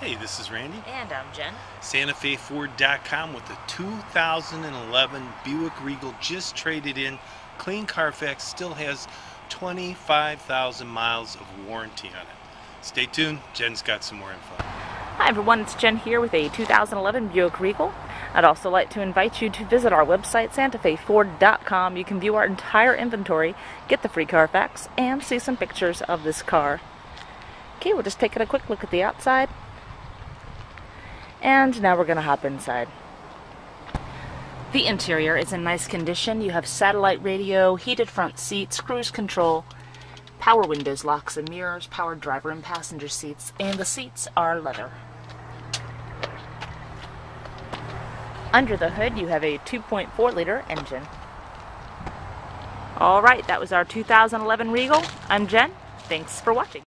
Hey, this is Randy. And I'm Jen. SantaFeFord.com with the 2011 Buick Regal just traded in. Clean Carfax still has 25,000 miles of warranty on it. Stay tuned, Jen's got some more info. Hi everyone, it's Jen here with a 2011 Buick Regal. I'd also like to invite you to visit our website, SantaFeFord.com. You can view our entire inventory, get the free Carfax, and see some pictures of this car. Okay, we're just taking a quick look at the outside. And now we're going to hop inside. The interior is in nice condition. You have satellite radio, heated front seats, cruise control, power windows, locks and mirrors, power driver and passenger seats, and the seats are leather. Under the hood, you have a 2.4 liter engine. Alright, that was our 2011 Regal. I'm Jen. Thanks for watching.